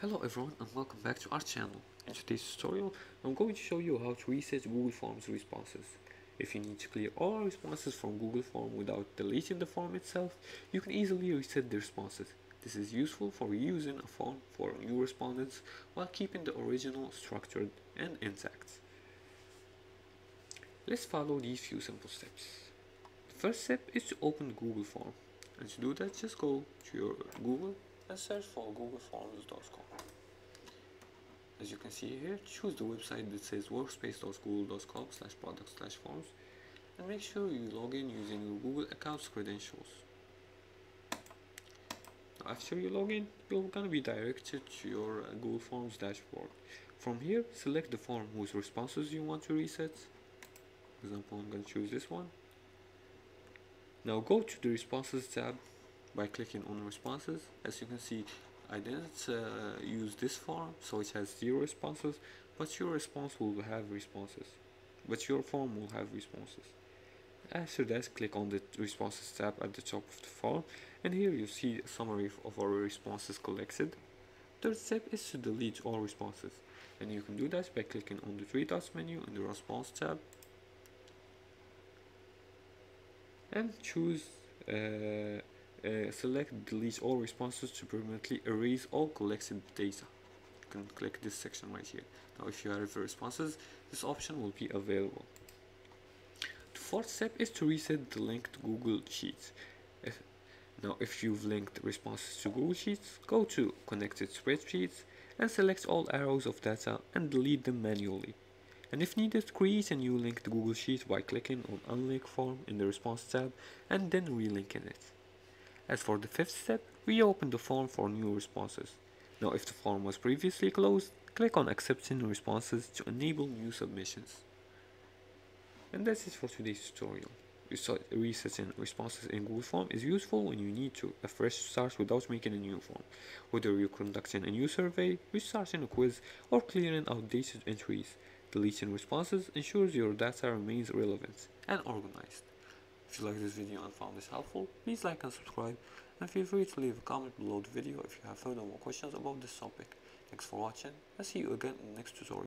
Hello everyone and welcome back to our channel. In today's tutorial, I'm going to show you how to reset Google Forms responses. If you need to clear all responses from Google Form without deleting the form itself, you can easily reset the responses. This is useful for using a form for new respondents while keeping the original structured and intact. Let's follow these few simple steps. The first step is to open Google Form. And to do that, just go to your Google and search for googleforms.com. As you can see here, choose the website that says workspace.google.com slash product slash forms and make sure you log in using your Google account's credentials. After you log in, you're gonna be directed to your uh, Google Forms dashboard. From here, select the form whose responses you want to reset. For example, I'm gonna choose this one. Now go to the responses tab by clicking on responses. As you can see I didn't uh, use this form so it has zero responses but your response will have responses. But your form will have responses. After that click on the responses tab at the top of the form and here you see a summary of our responses collected. Third step is to delete all responses and you can do that by clicking on the three dots menu in the response tab. And choose uh, uh, select delete all responses to permanently erase all collected data. You can click this section right here. Now if you have responses this option will be available. The fourth step is to reset the linked Google Sheets. If, now if you've linked responses to Google Sheets go to connected spreadsheets and select all arrows of data and delete them manually. And if needed, create a new link to Google Sheet by clicking on Unlink Form in the Response tab and then relinking it. As for the fifth step, reopen the form for new responses. Now if the form was previously closed, click on accepting responses to enable new submissions. And that's it for today's tutorial. Resetting responses in Google Form is useful when you need to a fresh start without making a new form, whether you're conducting a new survey, restarting a quiz, or clearing outdated entries. Deleting responses ensures your data remains relevant and organized. You liked this video and found this helpful, please like and subscribe and feel free to leave a comment below the video if you have further more questions about this topic. Thanks for watching and see you again in the next tutorial.